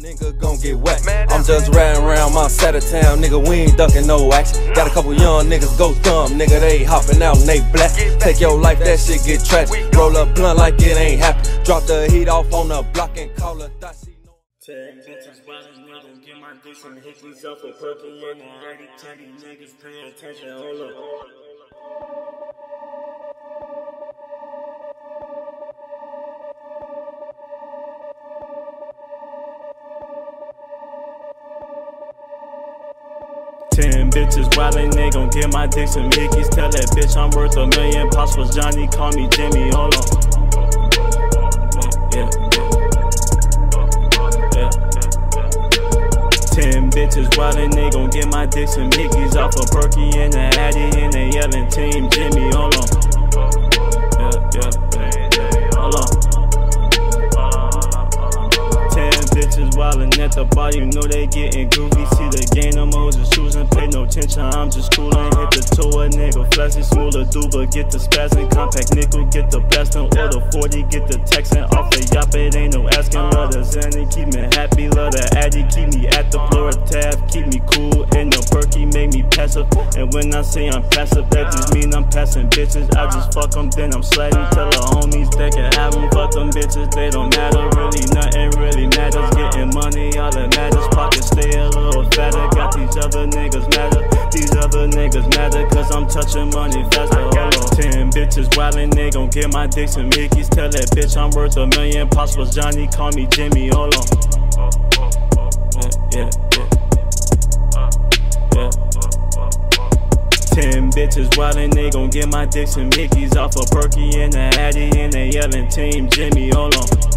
nigga gon' get whacked. I'm just riding around my side of town, nigga. We ain't ducking no action. Got a couple young niggas go dumb, nigga. They hopping out and they black. Take your life, that shit get tragic. Roll up blunt like it ain't happen. Drop the heat off on the block and call her thought she know. Ten bitches riding, nigga, get my dick some hickeys off a perky and the dirty teddy niggas paying attention. Hold up. Ten bitches wildin', they gon' get my dick some hickeys. Tell that bitch I'm worth a million. Pops was Johnny, call me Jimmy. Hold on. Ten bitches wildin', they gon' get my dick some hickeys off a perky and a addy and they yellin' Team Jimmy. Hold on. Yeah, yeah. Hold on. Ten bitches wildin' at the bar, you know they gettin' I'm just coolin', hit the toe, a nigga flexin', smoother duba, get the spazzin', compact nickel, get the blastin', the 40, get the textin' off the yap, it ain't no asking. Love the Xanny, keep me happy, love the Addy, keep me at the floor tab, keep me cool, and the perky make me passive. And when I say I'm passive, that just mean I'm passing bitches. I just fuck them, then I'm sliding. Tell the homies they can have them, fuck them bitches, they don't matter, really, nothing niggas matter, cause I'm touching money faster. Hold on. Ten bitches wildin', they gon' get my dick some Mickeys. Tell that bitch I'm worth a million. Pops was Johnny, call me Jimmy, hold on. Yeah, yeah, yeah. Ten bitches wildin', they gon' get my dick some Mickeys off a perky and a addy and they yellin' Team Jimmy, hold on.